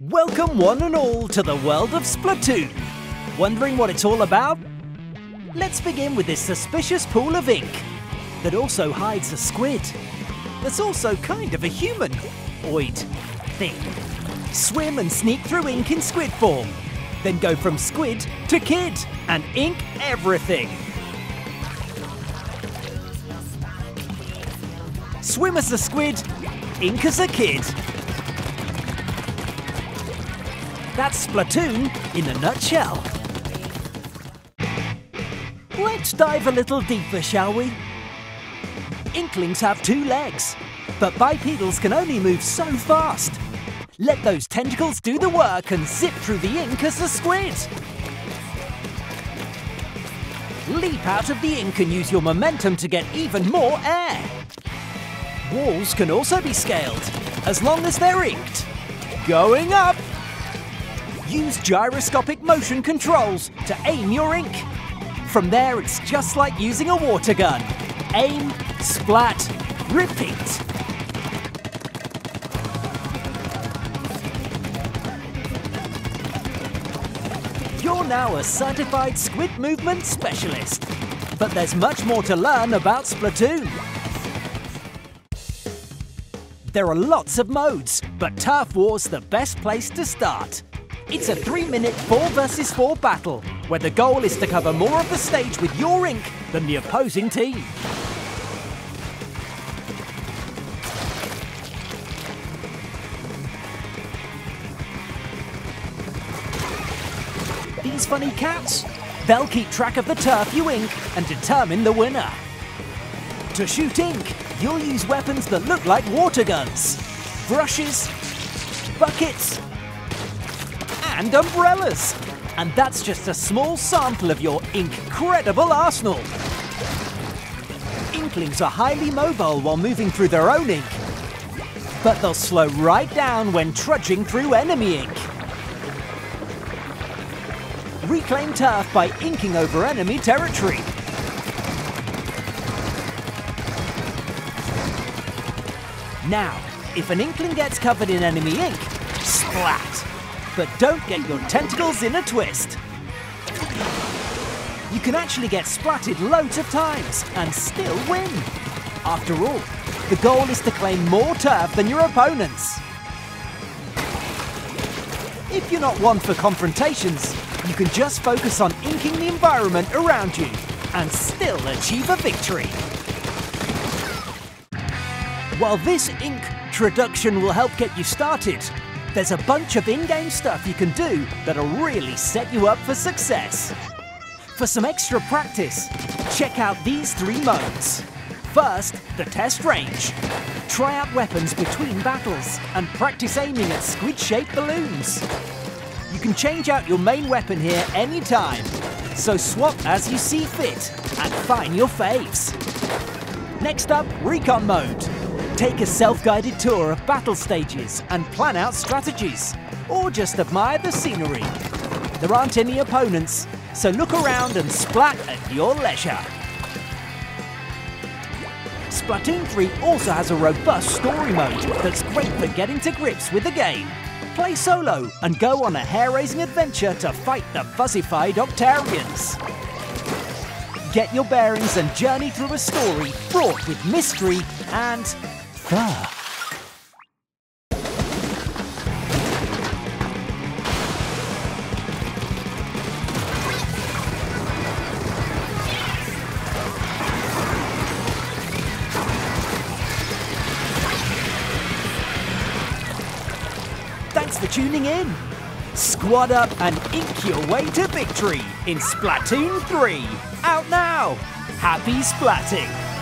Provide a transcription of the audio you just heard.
Welcome one and all to the world of Splatoon. Wondering what it's all about? Let's begin with this suspicious pool of ink that also hides a squid. That's also kind of a human humanoid thing. Swim and sneak through ink in squid form. Then go from squid to kid and ink everything. Swim as a squid, ink as a kid. That's Splatoon in a nutshell. Let's dive a little deeper, shall we? Inklings have two legs, but bipedals can only move so fast. Let those tentacles do the work and zip through the ink as a squid. Leap out of the ink and use your momentum to get even more air. Walls can also be scaled, as long as they're inked. Going up! Use gyroscopic motion controls to aim your ink. From there, it's just like using a water gun. Aim, splat, repeat. You're now a certified squid movement specialist. But there's much more to learn about Splatoon. There are lots of modes, but Turf War's the best place to start. It's a three minute 4 versus 4 battle, where the goal is to cover more of the stage with your ink than the opposing team. These funny cats? They'll keep track of the turf you ink and determine the winner. To shoot ink, you'll use weapons that look like water guns. Brushes, buckets, and umbrellas. And that's just a small sample of your incredible arsenal. Inklings are highly mobile while moving through their own ink, but they'll slow right down when trudging through enemy ink. Reclaim turf by inking over enemy territory. Now, if an inkling gets covered in enemy ink, splat! But don't get your tentacles in a twist. You can actually get splatted loads of times and still win. After all, the goal is to claim more turf than your opponents. If you're not one for confrontations, you can just focus on inking the environment around you and still achieve a victory. While this ink introduction will help get you started, there's a bunch of in-game stuff you can do that'll really set you up for success. For some extra practice, check out these three modes. First, the test range. Try out weapons between battles and practice aiming at squid-shaped balloons. You can change out your main weapon here anytime, so swap as you see fit and find your faves. Next up, recon mode. Take a self-guided tour of battle stages and plan out strategies, or just admire the scenery. There aren't any opponents, so look around and splat at your leisure. Splatoon 3 also has a robust story mode that's great for getting to grips with the game. Play solo and go on a hair-raising adventure to fight the fuzzified Octarians. Get your bearings and journey through a story fraught with mystery and Thanks for tuning in. Squad up and ink your way to victory in Splatoon 3. Out now. Happy splatting.